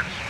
Reserve's